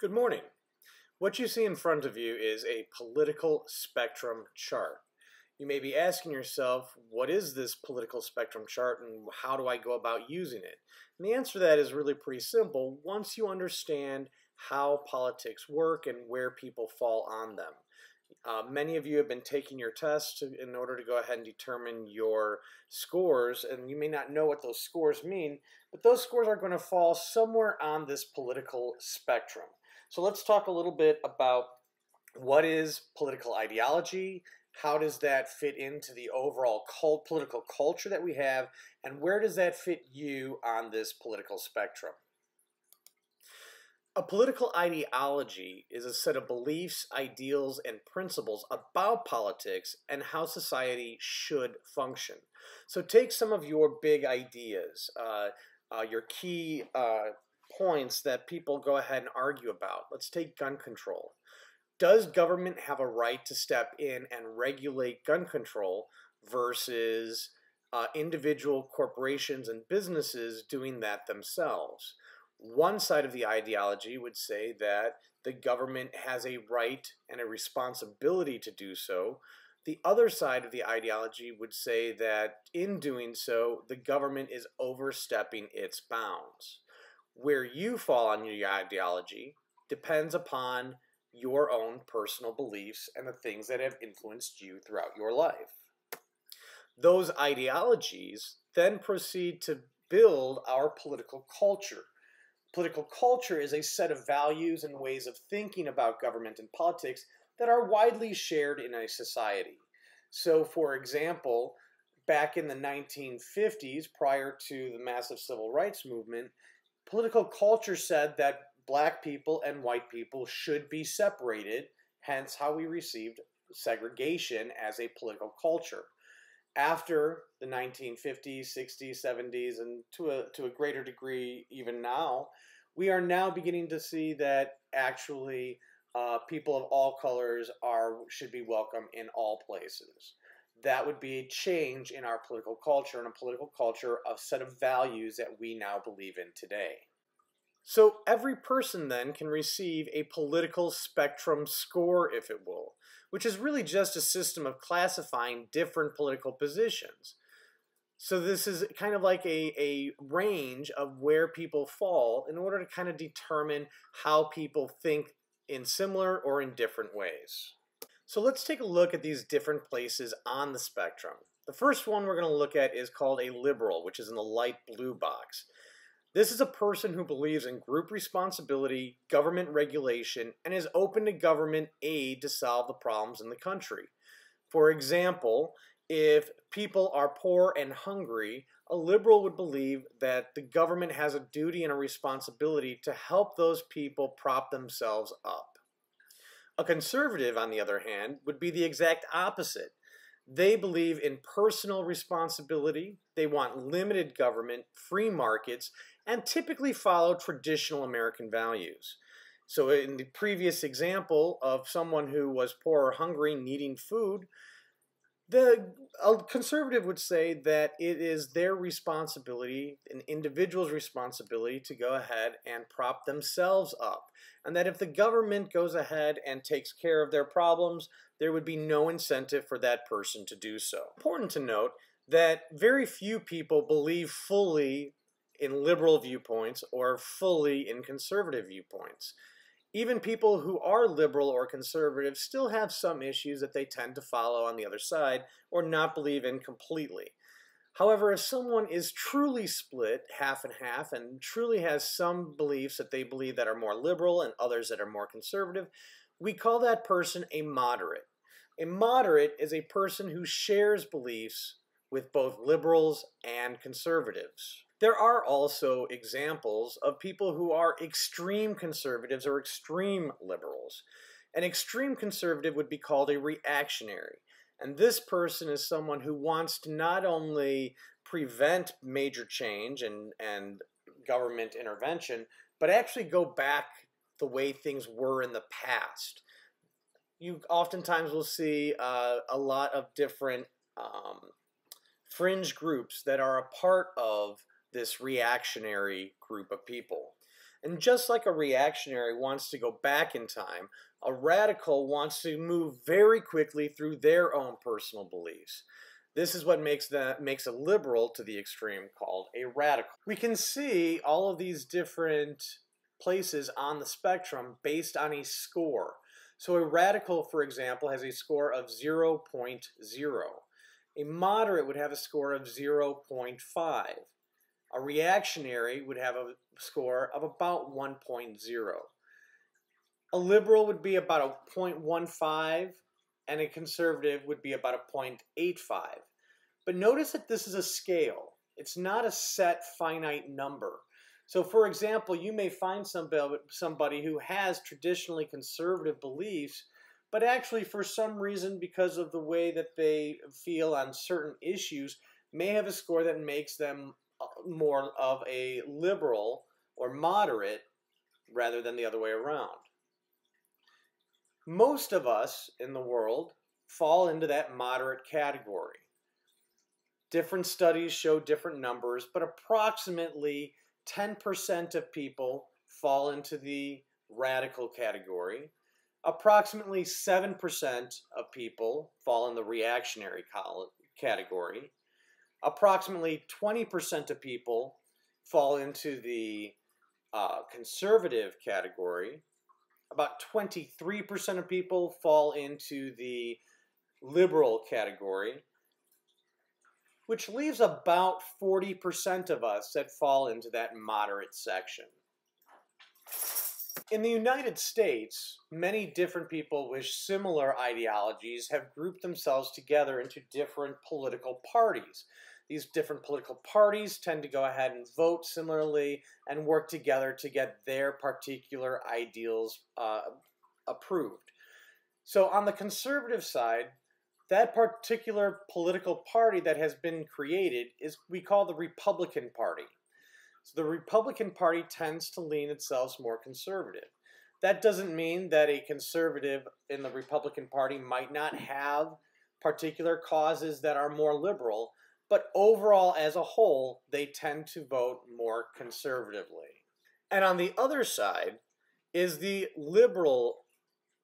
Good morning. What you see in front of you is a political spectrum chart. You may be asking yourself, what is this political spectrum chart and how do I go about using it? And the answer to that is really pretty simple once you understand how politics work and where people fall on them. Uh, many of you have been taking your tests to, in order to go ahead and determine your scores, and you may not know what those scores mean, but those scores are going to fall somewhere on this political spectrum. So let's talk a little bit about what is political ideology, how does that fit into the overall cult, political culture that we have, and where does that fit you on this political spectrum? A political ideology is a set of beliefs, ideals, and principles about politics and how society should function. So take some of your big ideas, uh, uh, your key uh, points that people go ahead and argue about. Let's take gun control. Does government have a right to step in and regulate gun control versus uh, individual corporations and businesses doing that themselves? One side of the ideology would say that the government has a right and a responsibility to do so. The other side of the ideology would say that in doing so, the government is overstepping its bounds. Where you fall on your ideology depends upon your own personal beliefs and the things that have influenced you throughout your life. Those ideologies then proceed to build our political culture. Political culture is a set of values and ways of thinking about government and politics that are widely shared in a society. So, for example, back in the 1950s, prior to the massive civil rights movement, political culture said that black people and white people should be separated, hence how we received segregation as a political culture. After the 1950s, 60s, 70s, and to a, to a greater degree even now, we are now beginning to see that actually uh, people of all colors are should be welcome in all places. That would be a change in our political culture and a political culture, a set of values that we now believe in today. So every person then can receive a political spectrum score, if it will, which is really just a system of classifying different political positions. So this is kind of like a, a range of where people fall in order to kind of determine how people think in similar or in different ways. So let's take a look at these different places on the spectrum. The first one we're going to look at is called a liberal, which is in the light blue box. This is a person who believes in group responsibility, government regulation, and is open to government aid to solve the problems in the country. For example, if people are poor and hungry, a liberal would believe that the government has a duty and a responsibility to help those people prop themselves up. A conservative, on the other hand, would be the exact opposite. They believe in personal responsibility, they want limited government, free markets, and typically follow traditional American values. So, in the previous example of someone who was poor or hungry needing food, the a conservative would say that it is their responsibility, an individual's responsibility, to go ahead and prop themselves up. And that if the government goes ahead and takes care of their problems, there would be no incentive for that person to do so. Important to note that very few people believe fully in liberal viewpoints or fully in conservative viewpoints even people who are liberal or conservative still have some issues that they tend to follow on the other side or not believe in completely. However, if someone is truly split half and half and truly has some beliefs that they believe that are more liberal and others that are more conservative, we call that person a moderate. A moderate is a person who shares beliefs with both liberals and conservatives. There are also examples of people who are extreme conservatives or extreme liberals. An extreme conservative would be called a reactionary. And this person is someone who wants to not only prevent major change and, and government intervention, but actually go back the way things were in the past. You oftentimes will see uh, a lot of different um, fringe groups that are a part of this reactionary group of people. And just like a reactionary wants to go back in time, a radical wants to move very quickly through their own personal beliefs. This is what makes that makes a liberal to the extreme called a radical. We can see all of these different places on the spectrum based on a score. So a radical, for example, has a score of 0.0. A moderate would have a score of 0.5. A reactionary would have a score of about 1.0. A liberal would be about a 0.15, and a conservative would be about a 0.85. But notice that this is a scale. It's not a set finite number. So, for example, you may find somebody who has traditionally conservative beliefs, but actually, for some reason, because of the way that they feel on certain issues, may have a score that makes them more of a liberal or moderate rather than the other way around. Most of us in the world fall into that moderate category. Different studies show different numbers, but approximately 10% of people fall into the radical category. Approximately 7% of people fall in the reactionary category. Approximately 20% of people fall into the uh, conservative category. About 23% of people fall into the liberal category which leaves about 40% of us that fall into that moderate section. In the United States, many different people with similar ideologies have grouped themselves together into different political parties. These different political parties tend to go ahead and vote similarly and work together to get their particular ideals uh, approved. So, on the conservative side, that particular political party that has been created is we call the Republican Party. So the Republican Party tends to lean itself more conservative. That doesn't mean that a conservative in the Republican Party might not have particular causes that are more liberal, but overall, as a whole, they tend to vote more conservatively. And on the other side is the liberal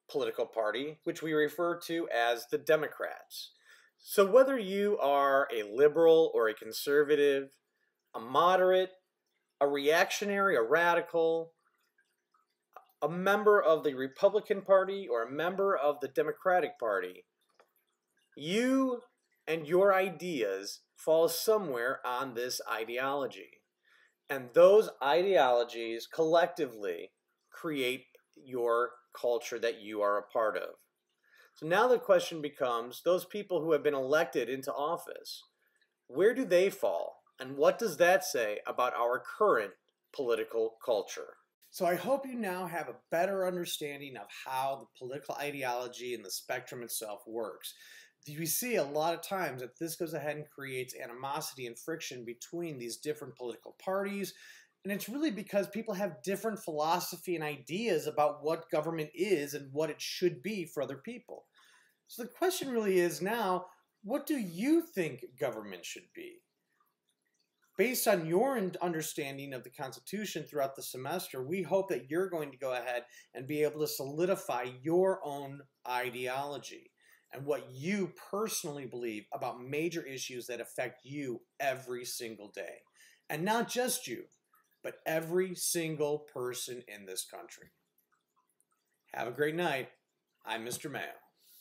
political party, which we refer to as the Democrats. So whether you are a liberal or a conservative, a moderate, a reactionary, a radical, a member of the Republican Party or a member of the Democratic Party, you and your ideas fall somewhere on this ideology. And those ideologies collectively create your culture that you are a part of. So now the question becomes those people who have been elected into office, where do they fall? And what does that say about our current political culture? So I hope you now have a better understanding of how the political ideology and the spectrum itself works. We see a lot of times that this goes ahead and creates animosity and friction between these different political parties, and it's really because people have different philosophy and ideas about what government is and what it should be for other people. So the question really is now, what do you think government should be? Based on your understanding of the Constitution throughout the semester, we hope that you're going to go ahead and be able to solidify your own ideology and what you personally believe about major issues that affect you every single day. And not just you, but every single person in this country. Have a great night. I'm Mr. Mayo.